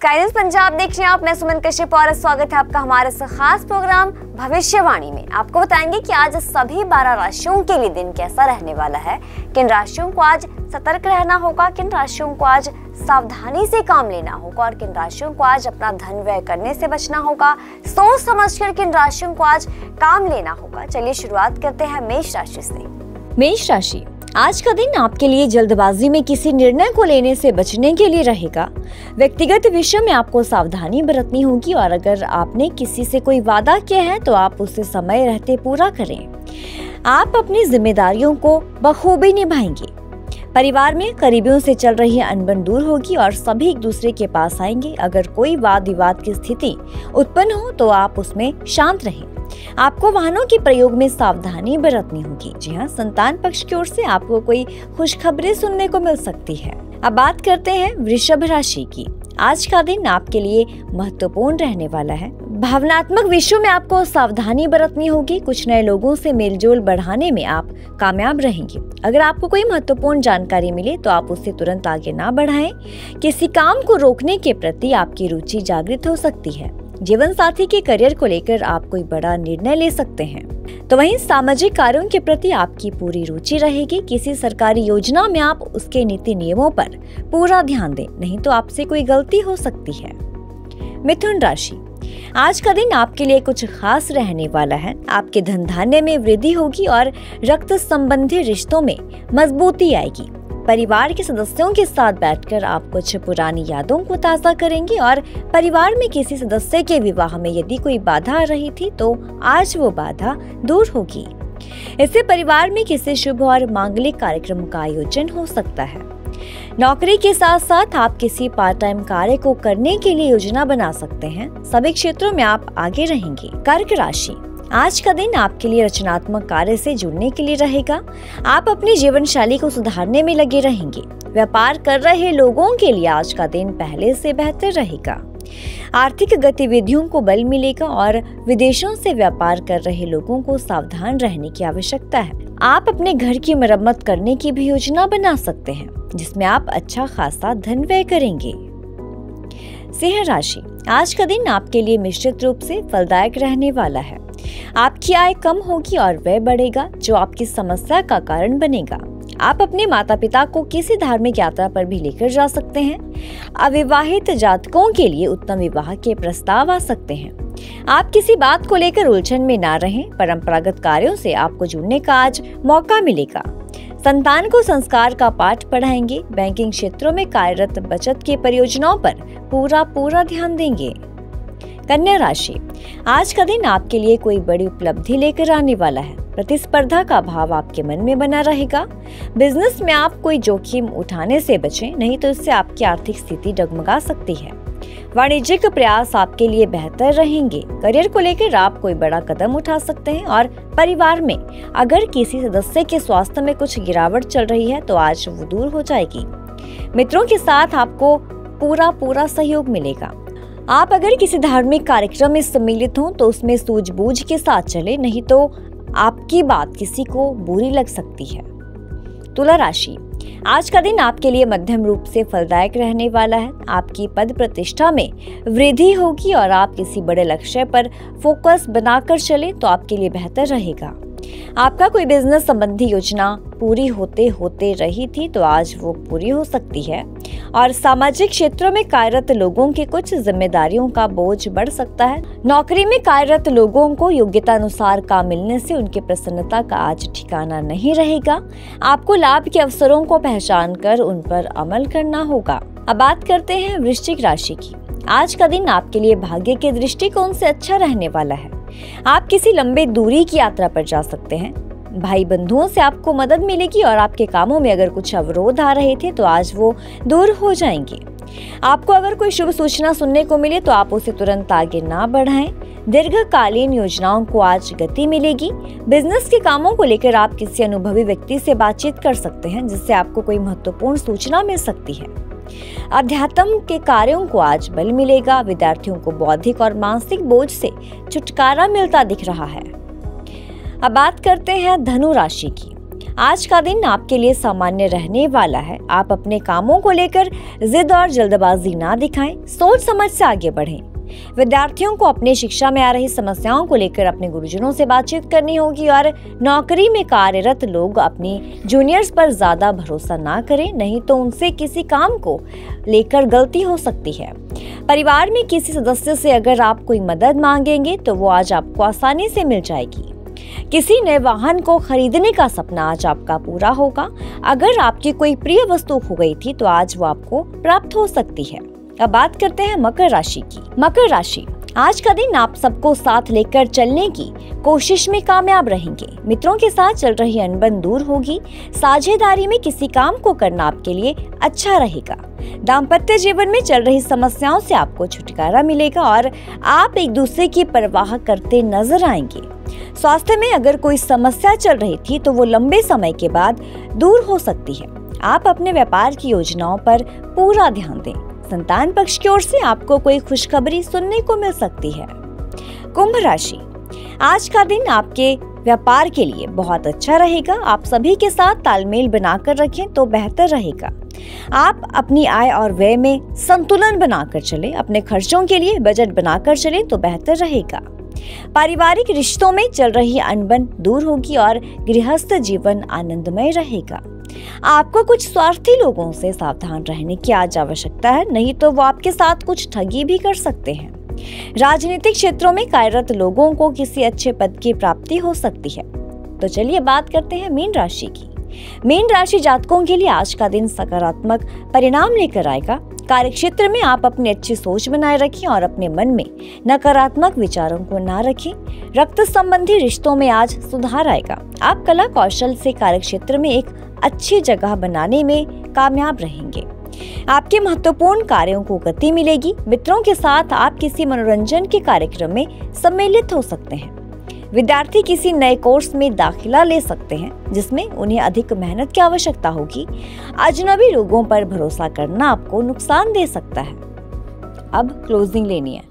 Sky Punjab देख रहे हैं आप, मैं सुमन कश्यप और स्वागत है आपका हमारे इस खास प्रोग्राम भविष्यवाणी में। आपको बताएँगे कि आज सभी बारह राशियों के लिए दिन कैसा रहने वाला है। किन राशियों को आज सतर्क रहना होगा, किन राशियों को आज सावधानी से काम लेना होगा और किन राशियों को आज अपना धन व्यय करने से बचना होगा। सोच समझकर किन राशियों को आज काम लेना होगा। चलिए शुरुआत करते हैं मेष राशि से। मेष राशि आज का दिन आपके लिए जल्दबाजी में किसी निर्णय को लेने से बचने के लिए रहेगा। व्यक्तिगत विषय में आपको सावधानी बरतनी होगी और अगर आपने किसी से कोई वादा किया है तो आप उसे समय रहते पूरा करें। आप अपनी जिम्मेदारियों को बखूबी निभाएँगे। परिवार में करीबियों से चल रही अनबन दूर होगी और सभी एक दूसरे के पास आएँगे। अगर कोई वाद विवाद की स्थिति उत्पन्न हो तो आप उसमें शांत रहें। आपको वाहनों के प्रयोग में सावधानी बरतनी होगी। जी हाँ संतान पक्ष की ओर से आपको कोई खुशखबरी सुनने को मिल सकती है। अब बात करते हैं वृषभ राशि की। आज का दिन आपके लिए महत्वपूर्ण रहने वाला है। भावनात्मक विषयों में आपको सावधानी बरतनी होगी। कुछ नए लोगों से मेलजोल बढ़ाने में आप कामयाब रहेंगे। अगर आपको कोई महत्वपूर्ण जानकारी मिले तो आप उसे तुरंत आगे ना बढ़ाएँ। किसी काम को रोकने के प्रति आपकी रुचि जागृत हो सकती है। जीवन साथी के करियर को लेकर आप कोई बड़ा निर्णय ले सकते हैं। तो वहीं सामाजिक कार्यों के प्रति आपकी पूरी रुचि रहेगी। किसी सरकारी योजना में आप उसके नीति नियमों पर पूरा ध्यान दें, नहीं तो आपसे कोई गलती हो सकती है। मिथुन राशि। आज का दिन आपके लिए कुछ खास रहने वाला है। आपके धन धान्य में वृद्धि होगी और रक्त संबंधी रिश्तों में मजबूती आएगी। परिवार के सदस्यों के साथ बैठकर आप कुछ पुरानी यादों को ताज़ा करेंगे और परिवार में किसी सदस्य के विवाह में यदि कोई बाधा आ रही थी तो आज वो बाधा दूर होगी। इससे परिवार में किसी शुभ और मांगलिक कार्यक्रम का आयोजन हो सकता है। नौकरी के साथ साथ आप किसी पार्ट टाइम कार्य को करने के लिए योजना बना सकते हैं। सभी क्षेत्रों में आप आगे रहेंगे। कर्क राशि आज का दिन आपके लिए रचनात्मक कार्य से जुड़ने के लिए रहेगा। आप अपनी जीवन शैली को सुधारने में लगे रहेंगे। व्यापार कर रहे लोगों के लिए आज का दिन पहले से बेहतर रहेगा। आर्थिक गतिविधियों को बल मिलेगा और विदेशों से व्यापार कर रहे लोगों को सावधान रहने की आवश्यकता है। आप अपने घर की मरम्मत करने की भी योजना बना सकते हैं, जिसमें आप अच्छा खासा धन व्यय करेंगे। सिंह राशि, आज का दिन आपके लिए मिश्रित रूप से फलदायक रहने वाला है। आपकी आय कम होगी और व्यय बढ़ेगा, जो आपकी समस्या का कारण बनेगा। आप अपने माता पिता को किसी धार्मिक यात्रा पर भी लेकर जा सकते हैं। अविवाहित जातकों के लिए उत्तम विवाह के प्रस्ताव आ सकते हैं। आप किसी बात को लेकर उलझन में ना रहें, परंपरागत कार्यों से आपको जुड़ने का आज मौका मिलेगा। संतान को संस्कार का पाठ पढ़ाएँगे, बैंकिंग क्षेत्रों में कार्यरत बचत की परियोजनाओं पर पूरा पूरा ध्यान देंगे। कन्या राशि। आज का दिन आपके लिए कोई बड़ी उपलब्धि लेकर आने वाला है। प्रतिस्पर्धा का भाव आपके मन में बना रहेगा। बिज़नेस में आप कोई जोखिम उठाने से बचें, नहीं तो इससे आपकी आर्थिक स्थिति डगमगा सकती है। वाणिज्यिक प्रयास आपके लिए बेहतर रहेंगे। करियर को लेकर आप कोई बड़ा कदम उठा सकते हैं और परिवार में अगर किसी सदस्य के स्वास्थ्य में कुछ गिरावट चल रही है तो आज वो दूर हो जाएगी। मित्रों के साथ आपको पूरा पूरा सहयोग मिलेगा। आप अगर किसी धार्मिक कार्यक्रम में सम्मिलित हो तो उसमें सूझबूझ के साथ चले, नहीं तो आपकी बात किसी को बुरी लग सकती है। तुला राशि। आज का दिन आपके लिए मध्यम रूप से फलदायक रहने वाला है। आपकी पद प्रतिष्ठा में वृद्धि होगी और आप किसी बड़े लक्ष्य पर फोकस बनाकर चले तो आपके लिए बेहतर रहेगा। आपका कोई बिज़नेस संबंधी योजना पूरी होते होते रही थी तो आज वो पूरी हो सकती है। और सामाजिक क्षेत्रों में कार्यरत लोगों की कुछ जिम्मेदारियों का बोझ बढ़ सकता है। नौकरी में कार्यरत लोगों को योग्यता अनुसार काम मिलने से उनकी प्रसन्नता का आज ठिकाना नहीं रहेगा। आपको लाभ के अवसरों को पहचान कर उन पर अमल करना होगा। अब बात करते हैं वृश्चिक राशि की। आज का दिन आपके लिए भाग्य के दृष्टिकोण से अच्छा रहने वाला है। आप किसी लंबे दूरी की यात्रा पर जा सकते हैं। भाई बंधुओं से आपको मदद मिलेगी और आपके कामों में अगर कुछ अवरोध आ रहे थे तो आज वो दूर हो जाएँगे। आपको अगर कोई शुभ सूचना सुनने को मिले तो आप उसे तुरंत आगे ना बढ़ाएँ। दीर्घकालीन योजनाओं को आज गति मिलेगी। बिज़नेस के कामों को लेकर आप किसी अनुभवी व्यक्ति से बातचीत कर सकते हैं, जिससे आपको कोई महत्वपूर्ण सूचना मिल सकती है। अध्यात्म के कार्यों को आज बल मिलेगा, विद्यार्थियों को बौद्धिक और मानसिक बोझ से छुटकारा मिलता दिख रहा है। अब बात करते हैं धनु राशि की। आज का दिन आपके लिए सामान्य रहने वाला है। आप अपने कामों को लेकर जिद और जल्दबाजी ना दिखाएँ सोच समझ से आगे बढ़ें। विद्यार्थियों को अपनी शिक्षा में आ रही समस्याओं को लेकर अपने गुरुजनों से बातचीत करनी होगी और नौकरी में कार्यरत लोग अपनी जूनियर्स पर ज़्यादा भरोसा ना करें, नहीं तो उनसे किसी काम को लेकर गलती हो सकती है। परिवार में किसी सदस्य से अगर आप कोई मदद मांगेंगे तो वो आज आपको आसानी से मिल जाएगी। किसी ने वाहन को खरीदने का सपना आज आपका पूरा होगा। अगर आपकी कोई प्रिय वस्तु खो गई थी तो आज वो आपको प्राप्त हो सकती है। अब बात करते हैं मकर राशि की। मकर राशि, आज का दिन आप सबको साथ लेकर चलने की कोशिश में कामयाब रहेंगे। मित्रों के साथ चल रही अनबन दूर होगी। साझेदारी में किसी काम को करना आपके लिए अच्छा रहेगा। दाम्पत्य जीवन में चल रही समस्याओं से आपको छुटकारा मिलेगा और आप एक दूसरे की परवाह करते नज़र आएँगे। स्वास्थ्य में अगर कोई समस्या चल रही थी तो वो लंबे समय के बाद दूर हो सकती है। आप अपने व्यापार की योजनाओं पर पूरा ध्यान दें। संतान पक्ष की ओर से आपको कोई खुशखबरी सुनने को मिल सकती है। कुंभ राशि। आज का दिन आपके व्यापार के लिए बहुत अच्छा रहेगा। आप सभी के साथ तालमेल बनाकर रखें तो बेहतर रहेगा। आप अपनी आय और व्यय में संतुलन बनाकर चलें। अपने खर्चों के लिए बजट बनाकर चलें तो बेहतर रहेगा। पारिवारिक रिश्तों में चल रही अनबन दूर होगी और गृहस्थ जीवन आनंदमय रहेगा। आपको कुछ स्वार्थी लोगों से सावधान रहने की आज आवश्यकता है, नहीं तो वो आपके साथ कुछ ठगी भी कर सकते हैं। राजनीतिक क्षेत्रों में कार्यरत लोगों को किसी अच्छे पद की प्राप्ति हो सकती है। तो चलिए बात करते हैं मीन राशि की। मीन राशि जातकों के लिए आज का दिन सकारात्मक परिणाम लेकर आएगा। कार्य क्षेत्र में आप अपनी अच्छी सोच बनाए रखें और अपने मन में नकारात्मक विचारों को ना रखें। रक्त संबंधी रिश्तों में आज सुधार आएगा। आप कला कौशल से कार्य क्षेत्र में एक अच्छी जगह बनाने में कामयाब रहेंगे। आपके महत्वपूर्ण कार्यों को गति मिलेगी। मित्रों के साथ आप किसी मनोरंजन के कार्यक्रम में सम्मिलित हो सकते हैं। विद्यार्थी किसी नए कोर्स में दाखिला ले सकते हैं, जिसमें उन्हें अधिक मेहनत की आवश्यकता होगी। अजनबी लोगों पर भरोसा करना आपको नुकसान दे सकता है। अब क्लोजिंग लेनी है।